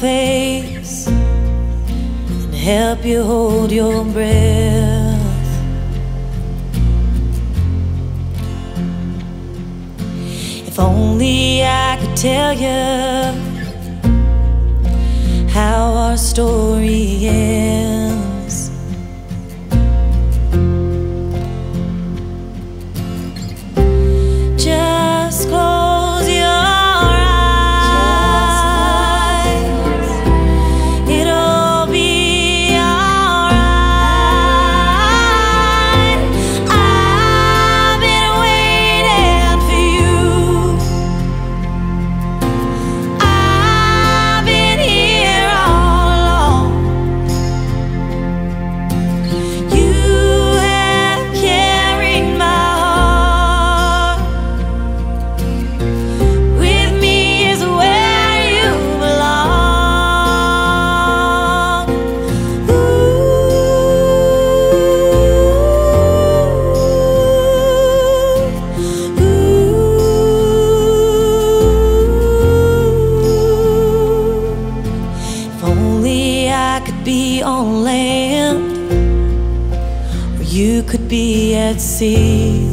face and help you hold your breath. If only I could tell you how our story ends. You could be at sea.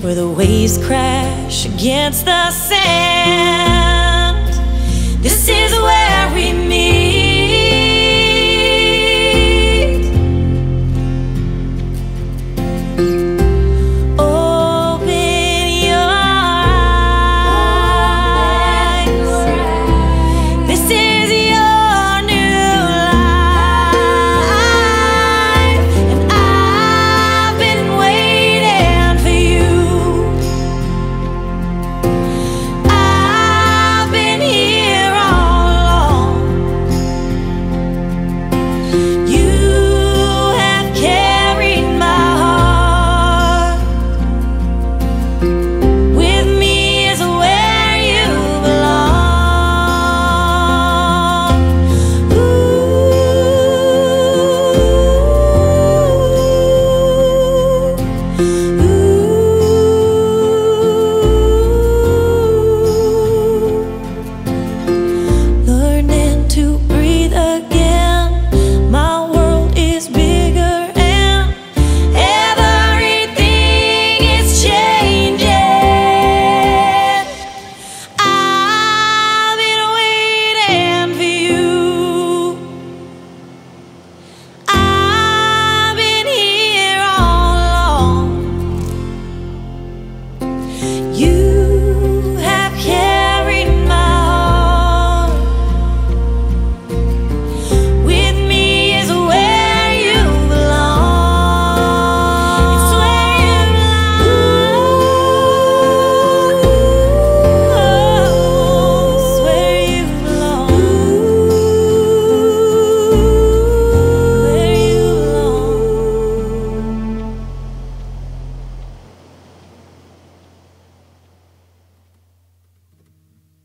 where the waves crash against the sand. This is where